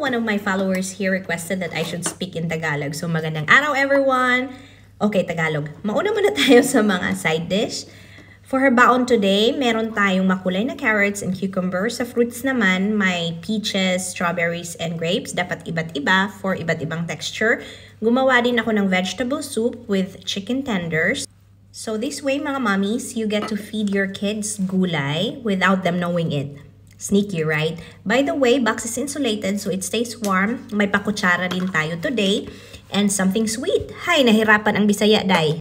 one of my followers here requested that I should speak in Tagalog. So magandang araw everyone! Okay, Tagalog. Mauna muna tayo sa mga side dish. For her baon today, meron tayong makulay na carrots and cucumbers. Sa fruits naman, may peaches, strawberries, and grapes. Dapat iba't iba for iba't ibang texture. Gumawa din ako ng vegetable soup with chicken tenders. So this way, mga mommies, you get to feed your kids gulay without them knowing it. Sneaky, right? By the way, box is insulated so it stays warm. May pakutsara din tayo today. And something sweet. Hay, nahirapan ang Bisaya, day.